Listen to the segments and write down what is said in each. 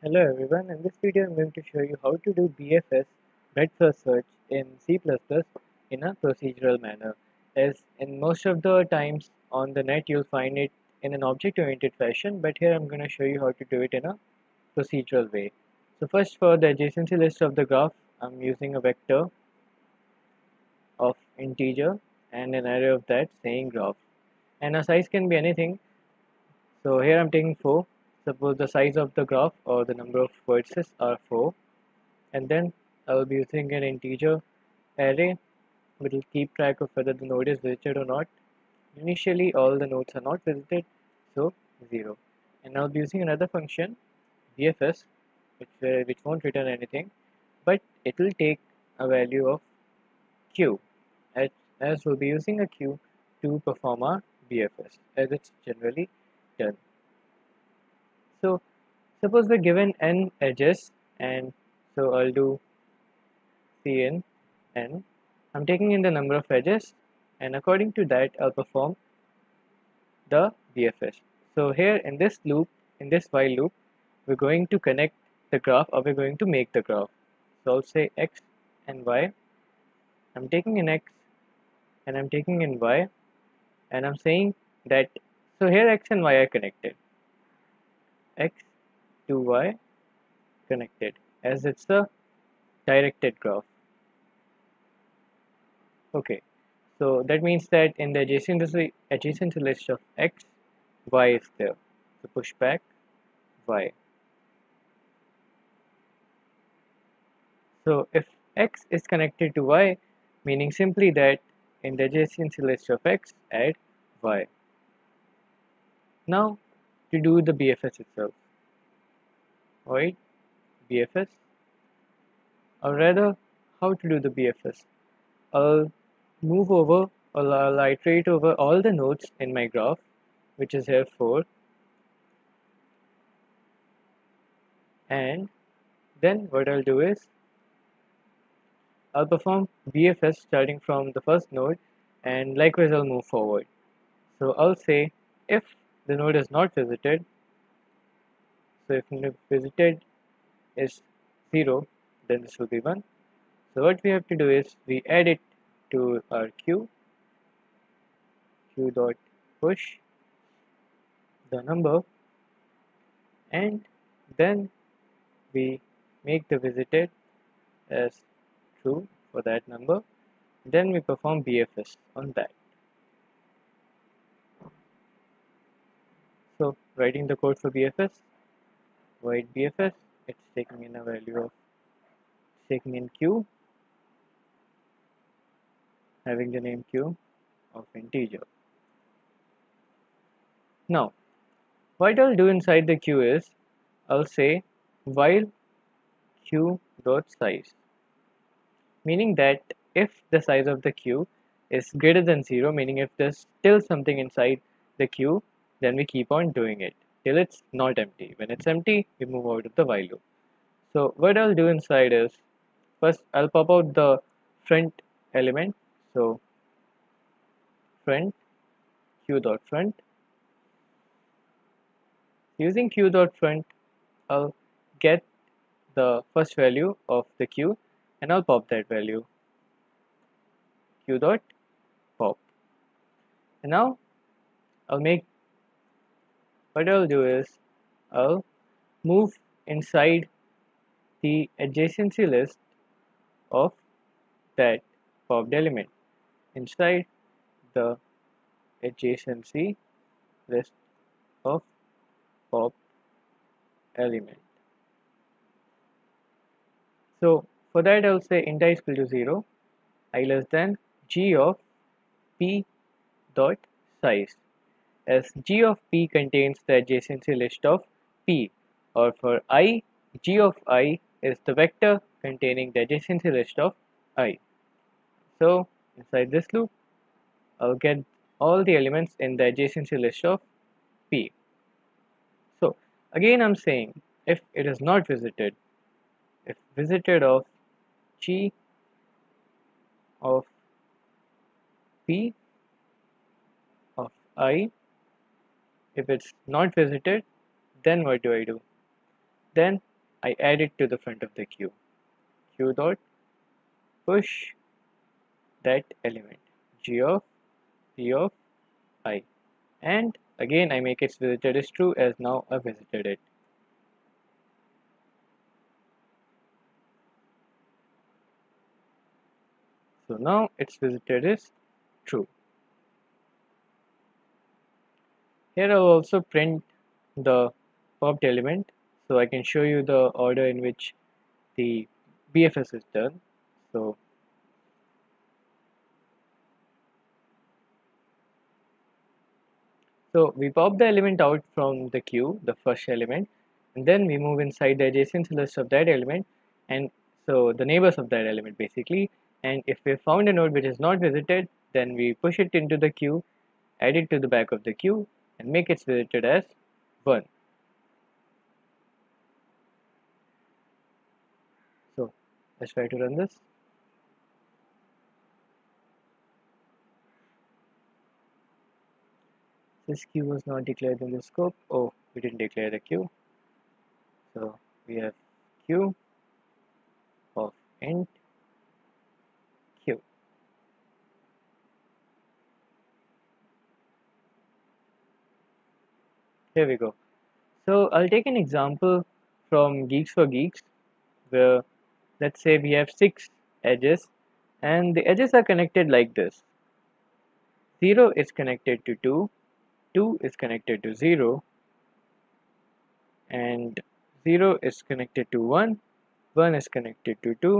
Hello everyone, in this video I'm going to show you how to do BFS breadth first search in C++ in a procedural manner. As in most of the times on the net you'll find it in an object-oriented fashion but here I'm going to show you how to do it in a procedural way. So first for the adjacency list of the graph I'm using a vector of integer and an array of that saying graph and a size can be anything so here I'm taking 4 suppose the size of the graph or the number of vertices are 4 and then I will be using an integer array which will keep track of whether the node is visited or not. Initially all the nodes are not visited so 0 and I'll be using another function bfs which, uh, which won't return anything but it will take a value of q as, as we'll be using a queue to perform our bfs as it's generally done so suppose we're given n edges and so I'll do cin n. I'm taking in the number of edges and according to that I'll perform the BFS. So here in this loop, in this while loop, we're going to connect the graph or we're going to make the graph. So I'll say x and y. I'm taking in x and I'm taking in y and I'm saying that so here x and y are connected x to y connected as it's a directed graph. Okay so that means that in the adjacency adjacency list of x y is there. So push back y. So if x is connected to y meaning simply that in the adjacency list of x add y. Now to do the BFS itself. Right? BFS or rather how to do the BFS. I'll move over or I'll iterate over all the nodes in my graph which is here 4 and then what I'll do is I'll perform BFS starting from the first node and likewise I'll move forward. So I'll say if the node is not visited. So if visited is 0 then this will be 1 so what we have to do is we add it to our queue queue dot push the number and then we make the visited as true for that number. Then we perform BFS on that So writing the code for BFS, void BFS, it's taking in a value of taking in Q, having the name Q of integer. Now, what I'll do inside the queue is I'll say while queue dot size, meaning that if the size of the queue is greater than zero, meaning if there's still something inside the queue, then we keep on doing it till it's not empty. When it's empty we move out of the while loop. So what I'll do inside is first I'll pop out the front element. So front q dot front. Using q dot front I'll get the first value of the queue and I'll pop that value. Q dot pop. And now I'll make what I'll do is I'll move inside the adjacency list of that popped element. Inside the adjacency list of popped element. So for that I'll say int i equal to 0 i less than g of p dot size as g of p contains the adjacency list of p or for i g of i is the vector containing the adjacency list of i. So inside this loop I'll get all the elements in the adjacency list of p. So again I'm saying if it is not visited if visited of g of p of i if it's not visited then what do I do then I add it to the front of the queue. Q dot push that element g of p of i and again I make its visited is true as now I visited it. So now its visited is true. Here I'll also print the popped element so I can show you the order in which the BFS is done. So So we pop the element out from the queue, the first element, and then we move inside the adjacency list of that element, and so the neighbors of that element basically. And if we found a node which is not visited, then we push it into the queue, add it to the back of the queue, and make it visited as 1. So let's try to run this. this queue was not declared in the scope oh we didn't declare the queue so we have queue of int q here we go. So I'll take an example from GeeksforGeeks where let's say we have six edges and the edges are connected like this. 0 is connected to 2 2 is connected to 0 and 0 is connected to 1 1 is connected to 2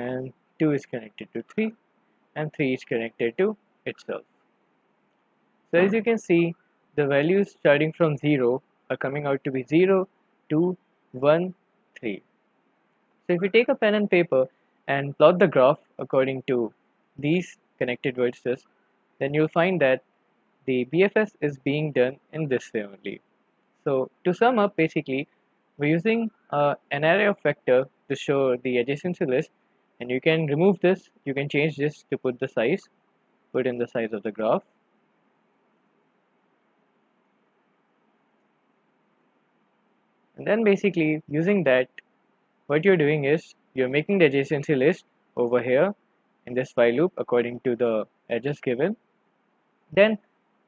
and 2 is connected to 3 and 3 is connected to itself. So as you can see the values starting from 0 are coming out to be 0 2 1 3 so if you take a pen and paper and plot the graph according to these connected vertices then you'll find that the BFS is being done in this way only. So to sum up basically we're using uh, an array of vector to show the adjacency list and you can remove this you can change this to put the size put in the size of the graph and then basically using that what you're doing is you're making the adjacency list over here in this while loop according to the edges given then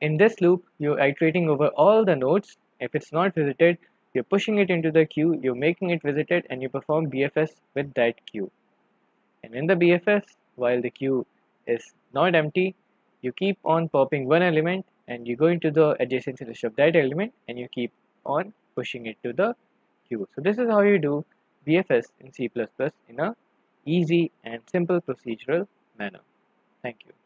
in this loop, you're iterating over all the nodes. If it's not visited, you're pushing it into the queue, you're making it visited, and you perform BFS with that queue. And in the BFS, while the queue is not empty, you keep on popping one element and you go into the adjacency list of that element and you keep on pushing it to the queue. So this is how you do BFS in C++ in a easy and simple procedural manner. Thank you.